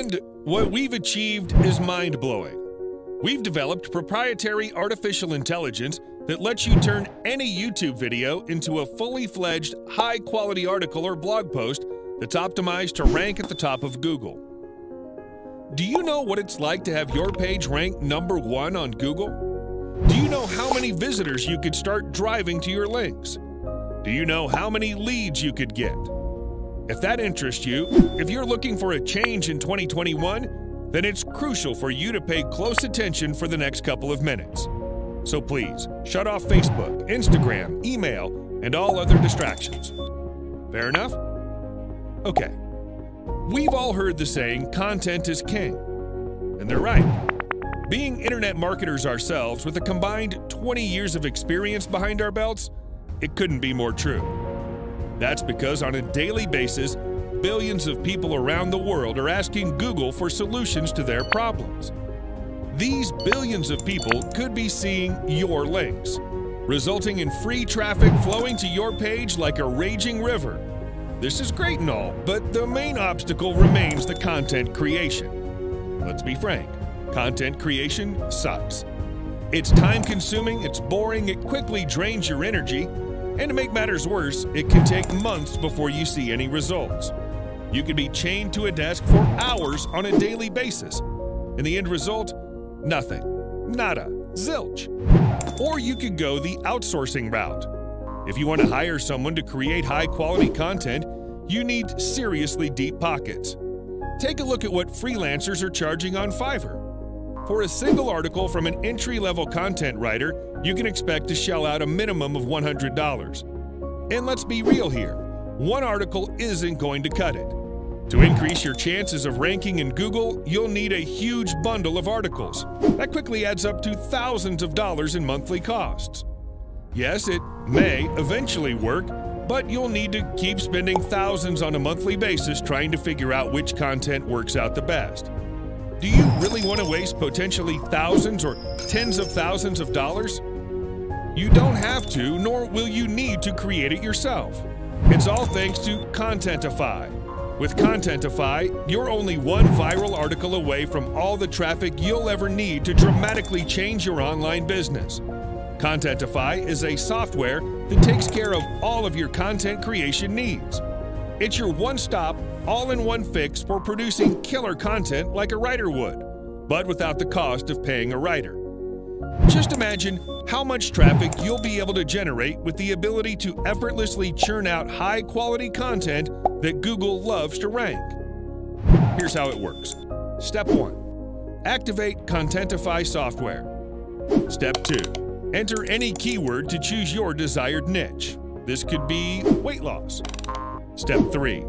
Friend, what we've achieved is mind blowing. We've developed proprietary artificial intelligence that lets you turn any YouTube video into a fully fledged, high quality article or blog post that's optimized to rank at the top of Google. Do you know what it's like to have your page rank number one on Google? Do you know how many visitors you could start driving to your links? Do you know how many leads you could get? If that interests you, if you're looking for a change in 2021, then it's crucial for you to pay close attention for the next couple of minutes. So please, shut off Facebook, Instagram, email, and all other distractions. Fair enough? Okay. We've all heard the saying, content is king. And they're right. Being internet marketers ourselves with a combined 20 years of experience behind our belts, it couldn't be more true. That's because on a daily basis, billions of people around the world are asking Google for solutions to their problems. These billions of people could be seeing your links, resulting in free traffic flowing to your page like a raging river. This is great and all, but the main obstacle remains the content creation. Let's be frank, content creation sucks. It's time consuming, it's boring, it quickly drains your energy, and to make matters worse, it can take months before you see any results. You can be chained to a desk for hours on a daily basis. And the end result? Nothing. Nada. Zilch. Or you could go the outsourcing route. If you want to hire someone to create high quality content, you need seriously deep pockets. Take a look at what freelancers are charging on Fiverr. For a single article from an entry level content writer, you can expect to shell out a minimum of $100. And let's be real here one article isn't going to cut it. To increase your chances of ranking in Google, you'll need a huge bundle of articles. That quickly adds up to thousands of dollars in monthly costs. Yes, it may eventually work, but you'll need to keep spending thousands on a monthly basis trying to figure out which content works out the best. Do you really want to waste potentially thousands or tens of thousands of dollars? You don't have to, nor will you need to create it yourself. It's all thanks to Contentify. With Contentify, you're only one viral article away from all the traffic you'll ever need to dramatically change your online business. Contentify is a software that takes care of all of your content creation needs. It's your one stop, all in one fix for producing killer content like a writer would, but without the cost of paying a writer. Just imagine how much traffic you'll be able to generate with the ability to effortlessly churn out high quality content that Google loves to rank. Here's how it works Step 1 Activate Contentify software. Step 2 Enter any keyword to choose your desired niche. This could be weight loss. Step 3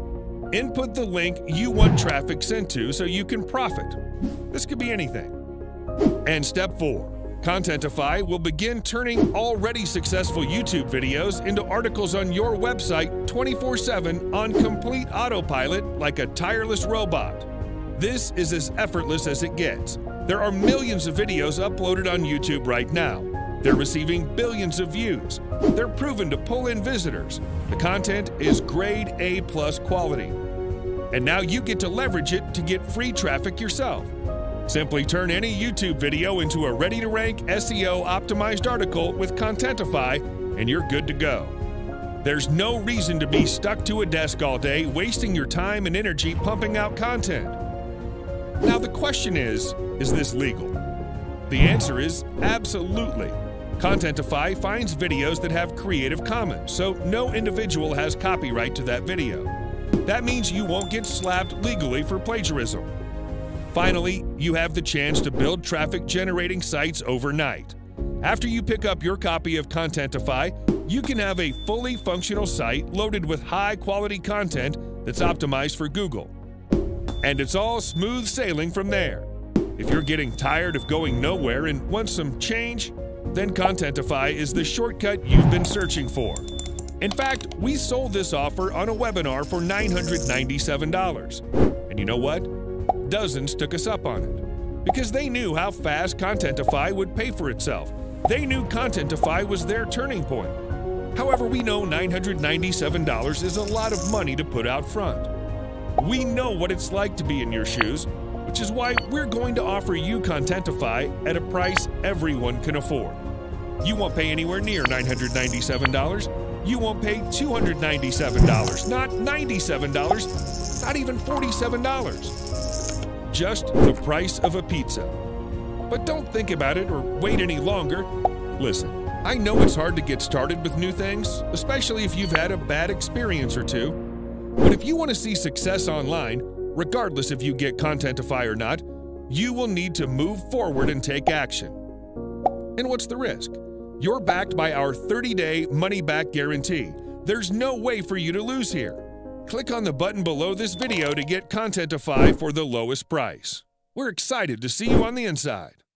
Input the link you want traffic sent to so you can profit. This could be anything. And step 4 Contentify will begin turning already successful YouTube videos into articles on your website 24 7 on complete autopilot like a tireless robot. This is as effortless as it gets. There are millions of videos uploaded on YouTube right now. They're receiving billions of views. They're proven to pull in visitors. The content is grade A plus quality. And now you get to leverage it to get free traffic yourself. Simply turn any YouTube video into a ready to rank SEO optimized article with Contentify, and you're good to go. There's no reason to be stuck to a desk all day, wasting your time and energy pumping out content. Now, the question is is this legal? The answer is absolutely. Contentify finds videos that have Creative Commons, so no individual has copyright to that video. That means you won't get slapped legally for plagiarism. Finally, you have the chance to build traffic generating sites overnight. After you pick up your copy of Contentify, you can have a fully functional site loaded with high quality content that's optimized for Google. And it's all smooth sailing from there. If you're getting tired of going nowhere and want some change, then Contentify is the shortcut you've been searching for. In fact, we sold this offer on a webinar for $997. And you know what? dozens took us up on it. Because they knew how fast Contentify would pay for itself. They knew Contentify was their turning point. However, we know $997 is a lot of money to put out front. We know what it's like to be in your shoes, which is why we're going to offer you Contentify at a price everyone can afford. You won't pay anywhere near $997. You won't pay $297, not $97, not even $47. Just the price of a pizza. But don't think about it or wait any longer. Listen, I know it's hard to get started with new things, especially if you've had a bad experience or two. But if you want to see success online, regardless if you get Contentify or not, you will need to move forward and take action. And what's the risk? You're backed by our 30 day money back guarantee. There's no way for you to lose here. Click on the button below this video to get Contentify for the lowest price. We're excited to see you on the inside.